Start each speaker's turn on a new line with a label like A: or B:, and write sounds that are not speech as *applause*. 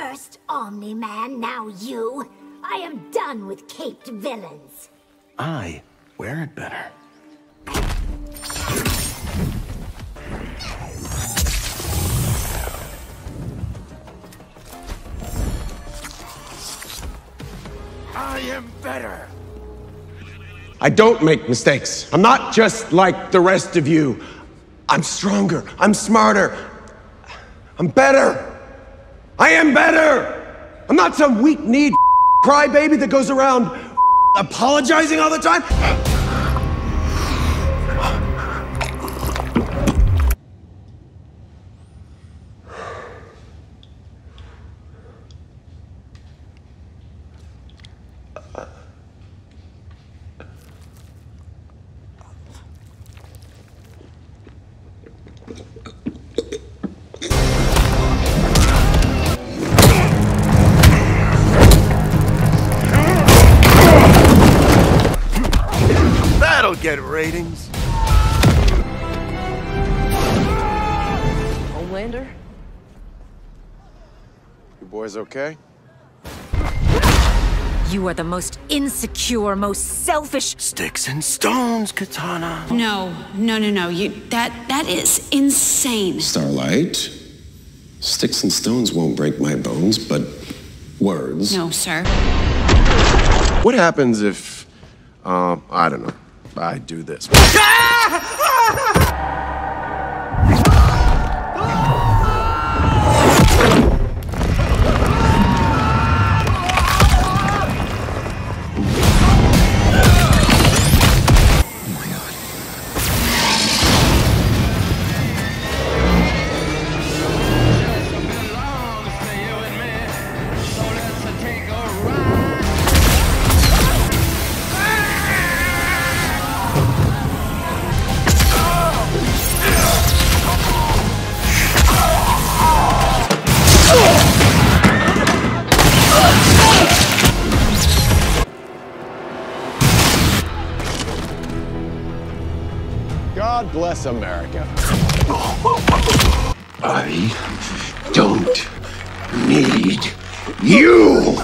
A: First Omni-Man, now you. I am done with caped villains.
B: I wear it better. I am better.
C: I don't make mistakes. I'm not just like the rest of you. I'm stronger. I'm smarter. I'm better. I am better. I'm not some weak-kneed *laughs* crybaby that goes around *laughs* apologizing all the time. *laughs*
B: get ratings.
D: Homelander?
C: You boys okay?
E: You are the most insecure, most selfish.
B: Sticks and stones, Kitana.
F: No, no, no, no. You that that is insane.
G: Starlight, sticks and stones won't break my bones, but words.
F: No, sir.
C: What happens if, uh, I don't know, I do this? Ah! God bless America.
G: I don't need you.